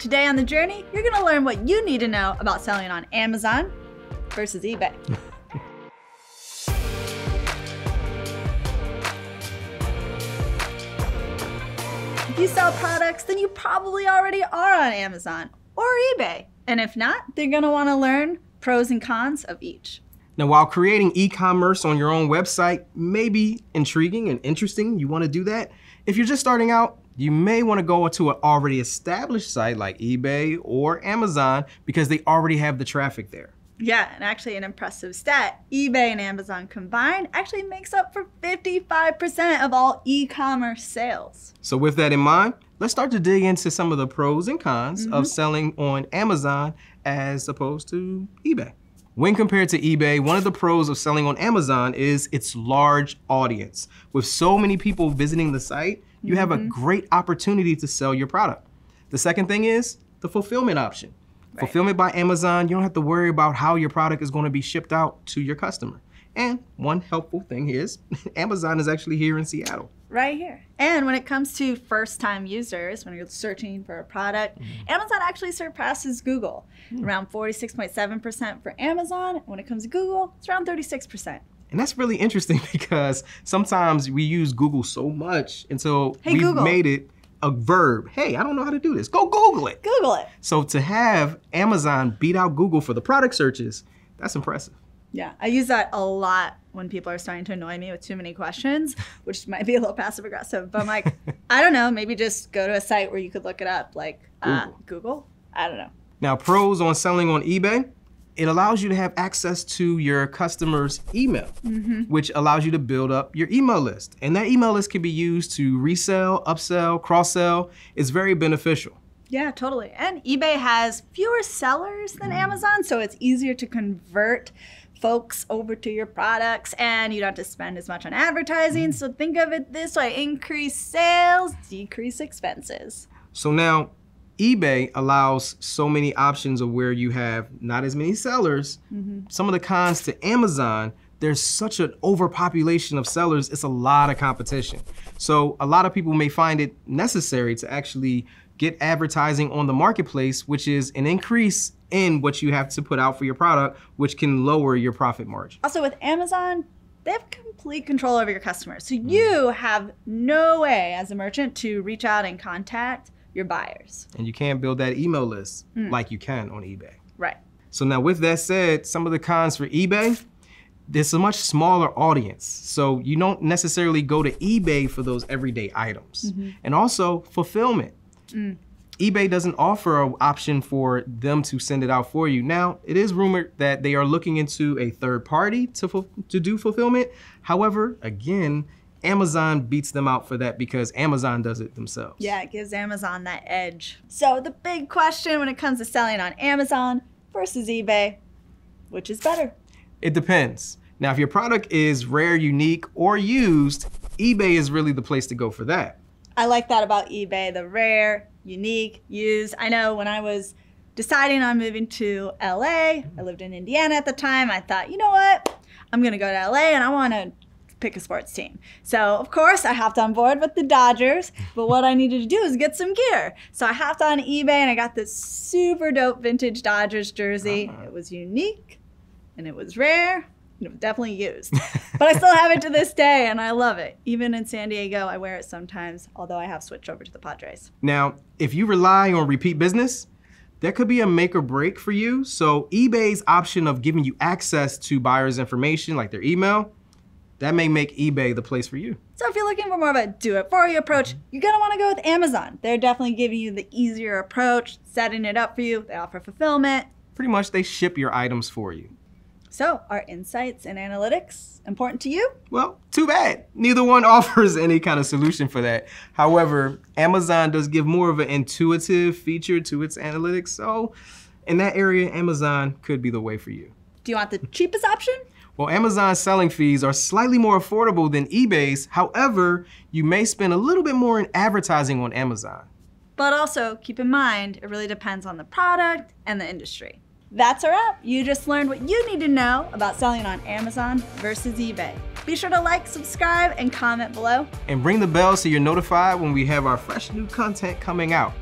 Today on The Journey, you're gonna learn what you need to know about selling on Amazon versus eBay. if you sell products, then you probably already are on Amazon or eBay. And if not, they're gonna wanna learn pros and cons of each. Now, while creating e-commerce on your own website may be intriguing and interesting, you wanna do that, if you're just starting out, you may wanna go to an already established site like eBay or Amazon because they already have the traffic there. Yeah, and actually an impressive stat, eBay and Amazon combined actually makes up for 55% of all e-commerce sales. So with that in mind, let's start to dig into some of the pros and cons mm -hmm. of mm-hmm. selling on Amazon as opposed to eBay. When compared to eBay, one of the pros of selling on Amazon is its large audience. With so many people visiting the site, you have a mm-hmm. great opportunity to sell your product. The second thing is the fulfillment option. Right. Fulfillment by Amazon, you don't have to worry about how your product is going to be shipped out to your customer. And one helpful thing is Amazon is actually here in Seattle. Right here. And when it comes to first time users, when you're searching for a product, mm -hmm. Amazon actually surpasses Google. Mm. Around 46.7% for Amazon. When it comes to Google, it's around 36%. And that's really interesting because sometimes we use Google so much until hey, we've Google. made it a verb. Hey, I don't know how to do this. Go Google it. Google it. So to have Amazon beat out Google for the product searches, that's impressive. Yeah, I use that a lot when people are starting to annoy me with too many questions, which might be a little passive aggressive. But I'm like, I don't know, maybe just go to a site where you could look it up, like uh, Google. Uh, Google? I don't know. Now, pros on selling on eBay it allows you to have access to your customer's email, mm -hmm. which allows you to build up your email list. And that email list can be used to resell, upsell, cross sell. It's very beneficial. Yeah, totally. And eBay has fewer sellers than mm. Amazon, so it's easier to convert folks over to your products and you don't have to spend as much on advertising. Mm. So think of it this way increase sales, decrease expenses. So now, eBay allows so many options of where you have not as many sellers. Mm-hmm. Some of the cons to Amazon, there's such an overpopulation of sellers, it's a lot of competition. So a lot of people may find it necessary to actually get advertising on the marketplace, which is an increase in what you have to put out for your product, which can lower your profit margin. Also with Amazon, they have complete control over your customers. So mm. you have no way as a merchant to reach out and contact your buyers. And you can't build that email list mm. like you can on eBay. Right. So now with that said, some of the cons for eBay, there's a much smaller audience. So you don't necessarily go to eBay for those everyday items. Mm -hmm. And also fulfillment. Mm. eBay doesn't offer an option for them to send it out for you. Now, it is rumored that they are looking into a third party to, to do fulfillment. However, again, Amazon beats them out for that because Amazon does it themselves. Yeah, it gives Amazon that edge. So the big question when it comes to selling on Amazon versus eBay, which is better? It depends. Now, if your product is rare, unique, or used, eBay is really the place to go for that. I like that about eBay, the rare, unique, used. I know when I was deciding on moving to LA, I lived in Indiana at the time, I thought, you know what? I'm gonna go to LA and I wanna pick a sports team. So of course I hopped on board with the Dodgers, but what I needed to do is get some gear. So I hopped on eBay and I got this super dope vintage Dodgers jersey. Uh -huh. It was unique and it was rare and it was definitely used. but I still have it to this day and I love it. Even in San Diego, I wear it sometimes, although I have switched over to the Padres. Now, if you rely on repeat business, that could be a make or break for you. So eBay's option of giving you access to buyers' information, like their email, that may make eBay the place for you. So if you're looking for more of a do-it-for-you approach, you're gonna wanna go with Amazon. They're definitely giving you the easier approach, setting it up for you. They offer fulfillment. Pretty much they ship your items for you. So are insights and analytics important to you? Well, too bad. Neither one offers any kind of solution for that. However, Amazon does give more of an intuitive feature to its analytics. So in that area, Amazon could be the way for you. Do you want the cheapest option? Well, Amazon's selling fees are slightly more affordable than eBay's. However, you may spend a little bit more in advertising on Amazon. But also keep in mind, it really depends on the product and the industry. That's a wrap. You just learned what you need to know about selling on Amazon versus eBay. Be sure to like, subscribe, and comment below. And ring the bell so you're notified when we have our fresh new content coming out.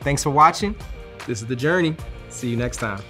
Thanks for watching. This is The Journey. See you next time.